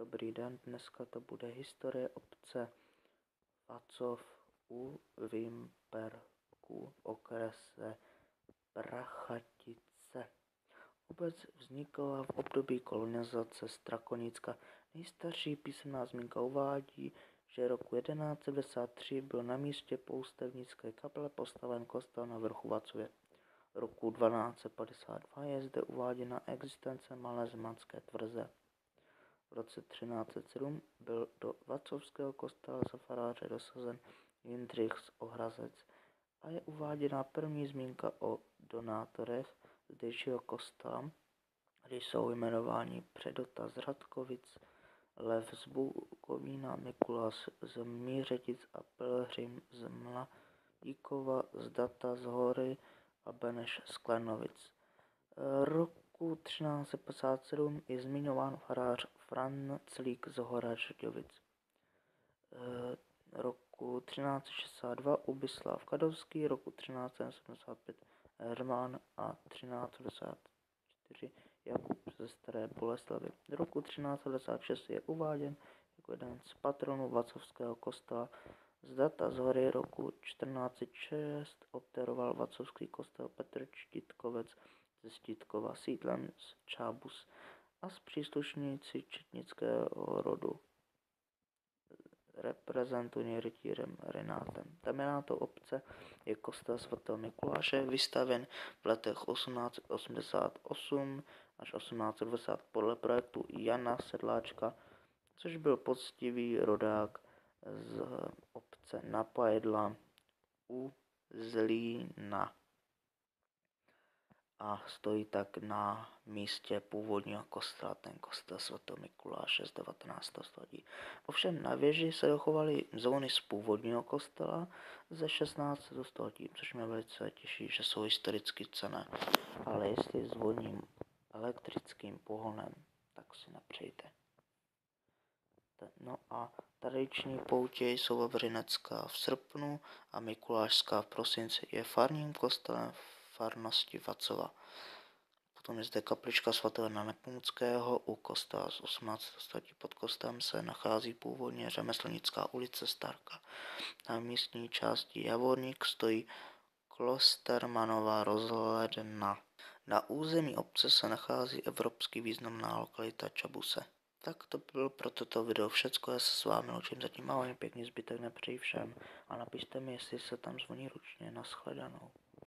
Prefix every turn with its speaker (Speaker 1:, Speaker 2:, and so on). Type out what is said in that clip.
Speaker 1: Dobrý den, dneska to bude historie obce Vacov u Vimperku, okrese Prachatice. Obec vznikla v období kolonizace Strakonicka. Nejstarší písemná zmínka uvádí, že roku 1193 byl na místě poustevnické kaple postaven kostel na vrchu Vacově. Roku 1252 je zde uváděna existence malé zemanské tvrze. V roce 1307 byl do Vacovského kostela za faráře dosazen Jindřich z Ohrazec a je uváděna první zmínka o donátorech zdejšího kostela, kde jsou jmenováni Předota z Radkovic, Lev z Bukovína, Mikuláš z Mířetic a Pelhřim z Mladíkova, z Data z Hory a Beneš z Klenovic. Roku 1357 je zmiňován farář Franclík z Horažďovic. E, roku 1362 Ubislav Kadovský, roku 1375 Herman a 1354 Jakub ze Staré Boleslavy. Roku 1326 je uváděn jako jeden z patronů Vacovského kostela. Z data z hory roku 1406 obteroval Vacovský kostel Petr Štítkovec ze Štítkova sídlem z Čábus a s příslušníci četnického rodu reprezentovaný rytírem Renátem. Tamenáto obce je kostel svatého Mikuláše, vystaven v letech 1888 až 1820 podle projektu Jana Sedláčka, což byl poctivý rodák z obce Napajedla u Zlína a stojí tak na místě původního kostela, ten kostel sv. Mikuláše z 19. století. Ovšem na věži se dochovaly zóny z původního kostela ze 16. století, což mě velice těší, že jsou historicky cené. Ale jestli zvoním elektrickým pohonem, tak si nepřejte. No a tradiční poutě jsou Vavřinecká v srpnu a Mikulášská v prosinci. Je farním kostelem farnosti Vacova. Potom je zde kaplička svatého Nepomuckého u kostela z 18. století. Pod kostelem se nachází původně řemeslnická ulice Starka. Na místní části Javorník stojí Klostermanová rozhledna. Na území obce se nachází evropský významná lokalita Čabuse. Tak to bylo pro toto video všecko, já se s vámi loučím, zatím ahoj, pěkný zbytek nepřeji všem a napište mi, jestli se tam zvoní ručně, nashledanou.